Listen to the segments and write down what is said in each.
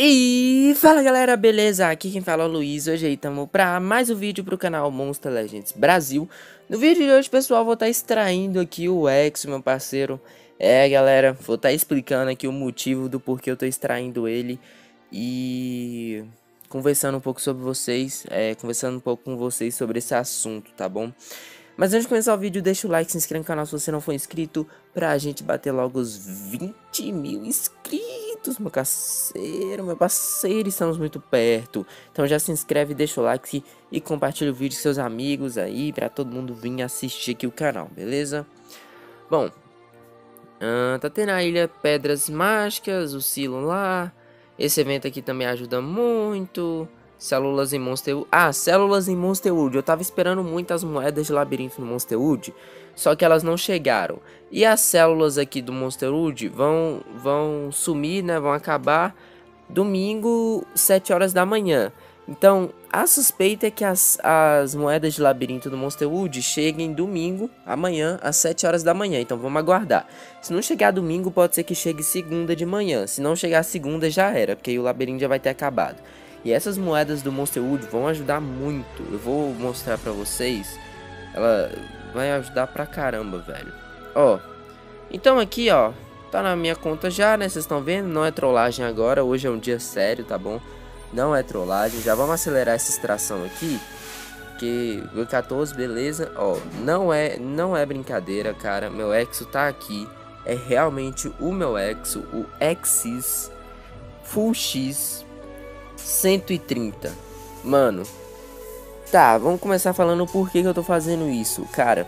E fala galera, beleza? Aqui quem fala é o Luiz, hoje aí estamos para mais um vídeo para o canal Monster Legends Brasil No vídeo de hoje, pessoal, vou estar tá extraindo aqui o Exo, meu parceiro É galera, vou estar tá explicando aqui o motivo do porquê eu estou extraindo ele E conversando um pouco sobre vocês, é, conversando um pouco com vocês sobre esse assunto, tá bom? Mas antes de começar o vídeo, deixa o like, se inscreve no canal se você não for inscrito Pra gente bater logo os 20 mil inscritos, meu parceiro, meu parceiro Estamos muito perto. Então já se inscreve, deixa o like e compartilha o vídeo com seus amigos aí Pra todo mundo vir assistir aqui o canal, beleza? Bom, uh, tá tendo a ilha Pedras Mágicas, o silo lá. Esse evento aqui também ajuda muito Células em Monster Wood. Ah, células em Monster Wood. Eu tava esperando muitas moedas de labirinto no Monster Wood, só que elas não chegaram. E as células aqui do Monster Wood vão, vão sumir, né? Vão acabar domingo, 7 horas da manhã. Então, a suspeita é que as, as moedas de labirinto do Monster Wood cheguem domingo, amanhã, às 7 horas da manhã. Então, vamos aguardar. Se não chegar domingo, pode ser que chegue segunda de manhã. Se não chegar segunda, já era, porque aí o labirinto já vai ter acabado. E essas moedas do Monster Wood vão ajudar muito. Eu vou mostrar pra vocês. Ela vai ajudar pra caramba, velho. Ó. Então aqui, ó. Tá na minha conta já, né? Vocês estão vendo? Não é trollagem agora. Hoje é um dia sério, tá bom? Não é trollagem. Já vamos acelerar essa extração aqui. Que o 14, beleza. Ó, não é, não é brincadeira, cara. Meu Exo tá aqui. É realmente o meu Exo, o Exis Full X 130. Mano, tá, vamos começar falando por que, que eu tô fazendo isso. Cara,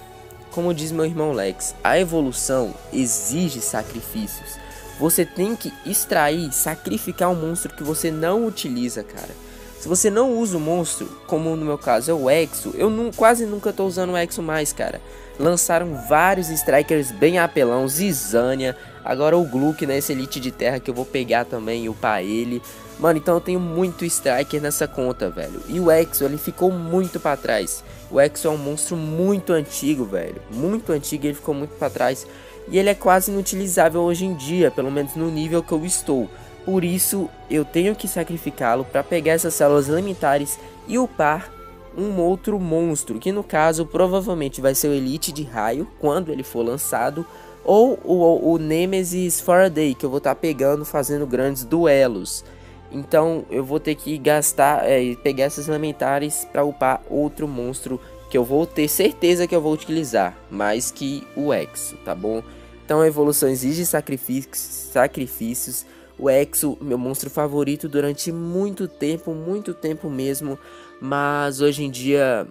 como diz meu irmão Lex, a evolução exige sacrifícios. Você tem que extrair, sacrificar um monstro que você não utiliza, cara. Se você não usa o monstro, como no meu caso é o Exo, eu não, quase nunca tô usando o Exo mais, cara. Lançaram vários strikers bem apelão, Zizania, agora o Gluck nesse Elite de Terra que eu vou pegar também e upar ele. Mano, então eu tenho muito striker nessa conta, velho. E o Exo, ele ficou muito para trás. O Exo é um monstro muito antigo, velho. Muito antigo, ele ficou muito para trás. E ele é quase inutilizável hoje em dia, pelo menos no nível que eu estou. Por isso, eu tenho que sacrificá-lo para pegar essas células elementares e upar um outro monstro, que no caso provavelmente vai ser o Elite de Raio, quando ele for lançado, ou o, o Nemesis Faraday, que eu vou estar tá pegando fazendo grandes duelos. Então eu vou ter que gastar, é, pegar essas elementares para upar outro monstro que eu vou ter certeza que eu vou utilizar, mais que o Exo, tá bom? Então a evolução exige sacrifícios, sacrifícios o Exo, meu monstro favorito durante muito tempo, muito tempo mesmo, mas hoje em dia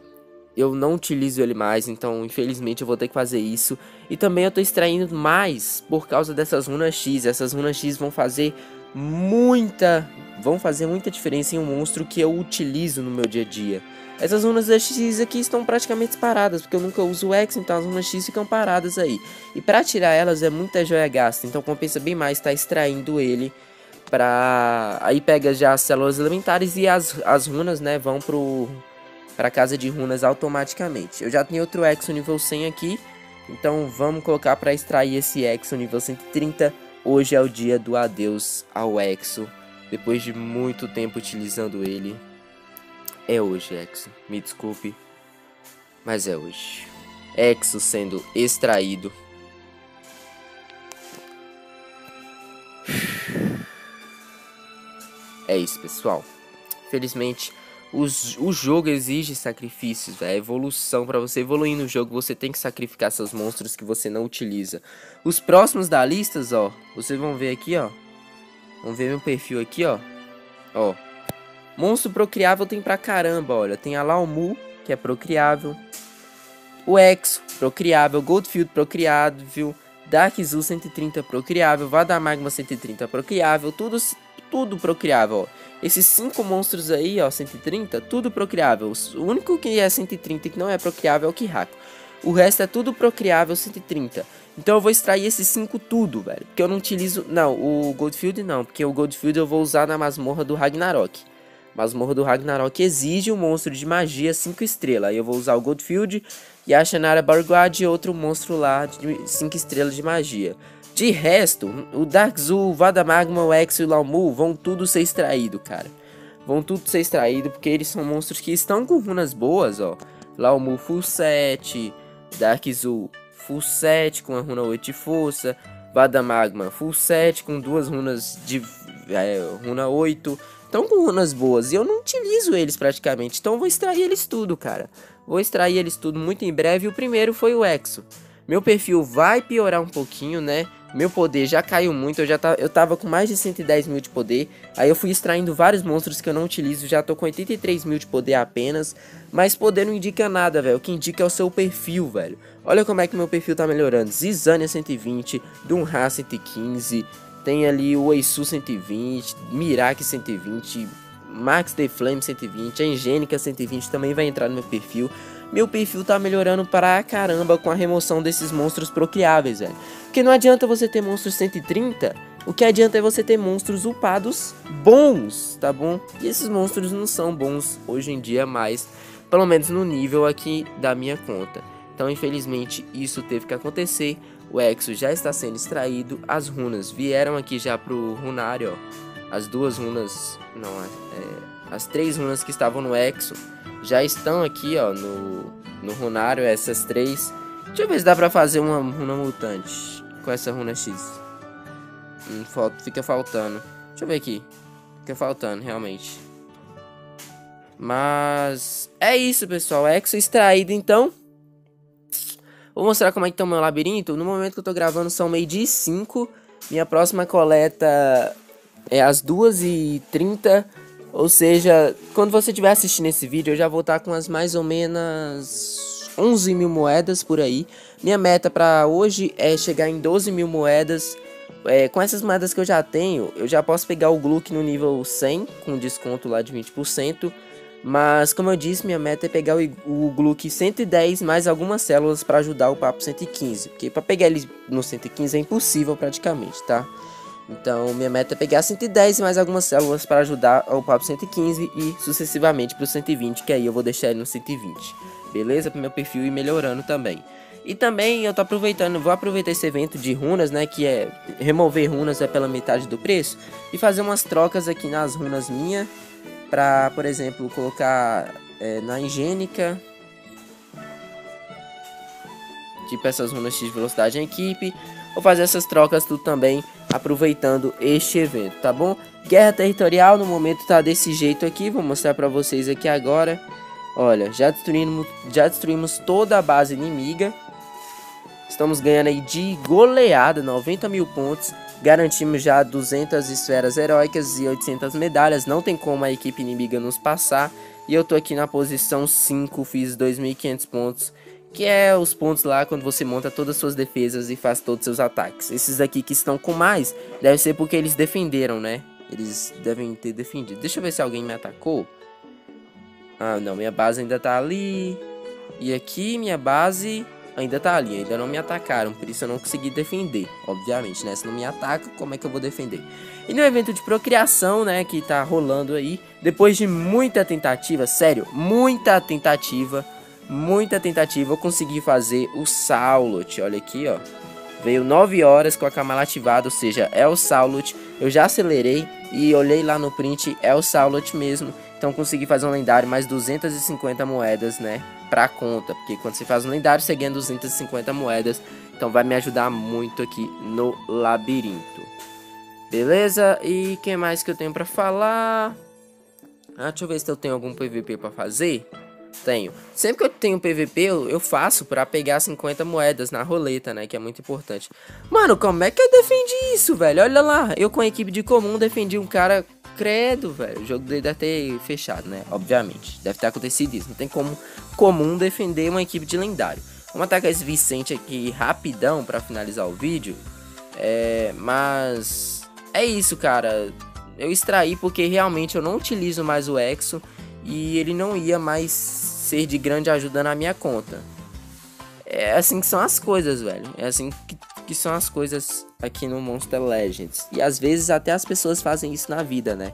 eu não utilizo ele mais, então infelizmente eu vou ter que fazer isso. E também eu tô extraindo mais por causa dessas runas X, essas runas X vão fazer muita, vão fazer muita diferença em um monstro que eu utilizo no meu dia a dia. Essas runas X aqui estão praticamente paradas, porque eu nunca uso o X, então as runas X ficam paradas aí. E para tirar elas é muita joia gasta, então compensa bem mais estar tá extraindo ele pra... Aí pega já as células elementares e as, as runas, né, vão pro... Pra casa de runas automaticamente. Eu já tenho outro Exo nível 100 aqui, então vamos colocar para extrair esse Exo nível 130. Hoje é o dia do adeus ao Exo, depois de muito tempo utilizando ele. É hoje, Exo. Me desculpe, mas é hoje. Exo sendo extraído. É isso, pessoal. Felizmente, os, o jogo exige sacrifícios, é evolução. Para você evoluir no jogo, você tem que sacrificar seus monstros que você não utiliza. Os próximos da lista, ó, vocês vão ver aqui, ó. Vamos ver meu perfil aqui, ó. Ó, Monstro procriável tem pra caramba, olha. Tem a Laumu, que é procriável. O Exo, procriável. Goldfield, procriável. Dark Zoo 130 procriável. Vadamagma 130 procriável. Tudo, tudo procriável. Esses cinco monstros aí, ó, 130, tudo procriável. O único que é 130 que não é procriável é o Kihako. O resto é tudo procriável 130. Então eu vou extrair esses 5 tudo, velho. Porque eu não utilizo... Não, o Goldfield não. Porque o Goldfield eu vou usar na masmorra do Ragnarok. Masmorra do Ragnarok exige um monstro de magia 5 estrelas. Eu vou usar o Goldfield e a Shannara Barguard e outro monstro lá de 5 estrelas de magia. De resto, o Darkzul, Vadamagma, o Exo e o Laumu vão tudo ser extraído, cara. Vão tudo ser extraído porque eles são monstros que estão com runas boas, ó. Laumu full 7, Darkzul full 7 com a runa 8 de força, Vadamagma full 7 com duas runas de é, runa 8. Estão com runas boas e eu não utilizo eles praticamente, então vou extrair eles tudo, cara. Vou extrair eles tudo muito em breve. O primeiro foi o Exo. Meu perfil vai piorar um pouquinho, né? Meu poder já caiu muito, eu já tá, eu tava com mais de 110 mil de poder. Aí eu fui extraindo vários monstros que eu não utilizo, já tô com 83 mil de poder apenas. Mas poder não indica nada, velho. O que indica é o seu perfil, velho. Olha como é que meu perfil tá melhorando. Zizania 120, Dunha 115, tem ali o Eisu 120, Mirak 120, Max The Flame 120, a Engênica 120 também vai entrar no meu perfil meu perfil tá melhorando pra caramba com a remoção desses monstros procriáveis, velho. Porque não adianta você ter monstros 130, o que adianta é você ter monstros upados bons, tá bom? E esses monstros não são bons hoje em dia mais, pelo menos no nível aqui da minha conta. Então, infelizmente, isso teve que acontecer. O Exo já está sendo extraído, as runas vieram aqui já pro runário, ó. As duas runas, não, é, as três runas que estavam no Exo já estão aqui, ó, no, no runário, essas três. Deixa eu ver se dá pra fazer uma runa mutante com essa runa X. Hum, falta, fica faltando. Deixa eu ver aqui. Fica faltando, realmente. Mas é isso, pessoal. Exo extraído, então. Vou mostrar como é que tá o meu labirinto. No momento que eu tô gravando são meio dia 5. Minha próxima coleta é às 2h30. Ou seja, quando você estiver assistindo esse vídeo, eu já vou estar com as mais ou menos 11 mil moedas por aí. Minha meta para hoje é chegar em 12 mil moedas. É, com essas moedas que eu já tenho, eu já posso pegar o Gluck no nível 100, com desconto lá de 20%. Mas, como eu disse, minha meta é pegar o, o Gluck 110 mais algumas células para ajudar o papo 115. Porque para pegar ele no 115 é impossível praticamente, tá? Então, minha meta é pegar 110 e mais algumas células para ajudar ao papo 115 e sucessivamente para o 120, que aí eu vou deixar ele no 120. Beleza? Para meu perfil ir melhorando também. E também eu tô aproveitando, vou aproveitar esse evento de runas, né, que é remover runas é pela metade do preço e fazer umas trocas aqui nas runas minha para, por exemplo, colocar é, na higiênica tipo essas runas X velocidade em equipe, vou fazer essas trocas tudo também aproveitando este evento, tá bom? Guerra territorial no momento tá desse jeito aqui, vou mostrar para vocês aqui agora. Olha, já destruímos, já destruímos toda a base inimiga. Estamos ganhando aí de goleada, 90 mil pontos. Garantimos já 200 esferas heróicas e 800 medalhas. Não tem como a equipe inimiga nos passar. E eu tô aqui na posição 5, fiz 2.500 pontos que é os pontos lá quando você monta todas as suas defesas e faz todos os seus ataques. Esses aqui que estão com mais, deve ser porque eles defenderam, né? Eles devem ter defendido. Deixa eu ver se alguém me atacou. Ah, não, minha base ainda tá ali. E aqui minha base ainda tá ali, ainda não me atacaram, por isso eu não consegui defender, obviamente, né? Se não me ataca, como é que eu vou defender? E no evento de procriação, né, que tá rolando aí, depois de muita tentativa, sério, muita tentativa, muita tentativa, eu consegui fazer o Saulot. Olha aqui, ó. Veio 9 horas com a camada ativada, ou seja, é o Saulot. Eu já acelerei e olhei lá no print, é o Saulot mesmo. Então consegui fazer um lendário mais 250 moedas, né, pra conta. Porque quando você faz um lendário, você ganha 250 moedas. Então vai me ajudar muito aqui no labirinto. Beleza? E que mais que eu tenho pra falar? Ah, deixa eu ver se eu tenho algum PVP pra fazer. Tenho. Sempre que eu tenho PVP, eu, faço pra pegar 50 moedas na roleta, né? Que é muito importante. Mano, como é que eu defendi isso, velho? Olha lá, eu com a equipe de comum defendi um cara credo, velho. O jogo dele deve ter fechado, né? Obviamente. Deve ter acontecido isso. Não tem como comum defender uma equipe de lendário. Vamos atacar esse Vicente aqui rapidão pra finalizar o vídeo. É, mas... É isso, cara. Eu extraí porque realmente eu não utilizo mais o Exo e ele não ia mais ser de grande ajuda na minha conta. É assim que são as coisas, velho. É assim que, que são as coisas aqui no Monster Legends. E às vezes até as pessoas fazem isso na vida, né?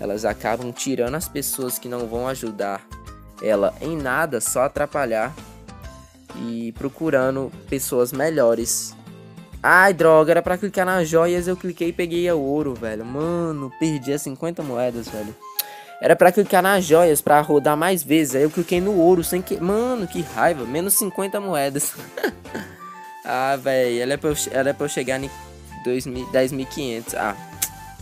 Elas acabam tirando as pessoas que não vão ajudar ela em nada, só atrapalhar e procurando pessoas melhores Ai, droga, era pra clicar nas joias, eu cliquei e peguei o ouro, velho. Mano, perdi as 50 moedas, velho. Era pra clicar nas joias pra rodar mais vezes. Aí eu cliquei no ouro sem que. Mano, que raiva. Menos 50 moedas. ah, velho. Ela, é eu, ela é pra eu chegar em 10.500. Ah,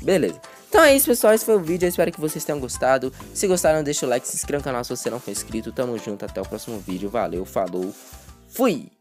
beleza. Então é isso, pessoal. Esse foi o vídeo. Eu espero que vocês tenham gostado. Se gostaram, deixa o like, se inscreva no canal se você não for inscrito. Tamo junto. Até o próximo vídeo. Valeu, falou. Fui!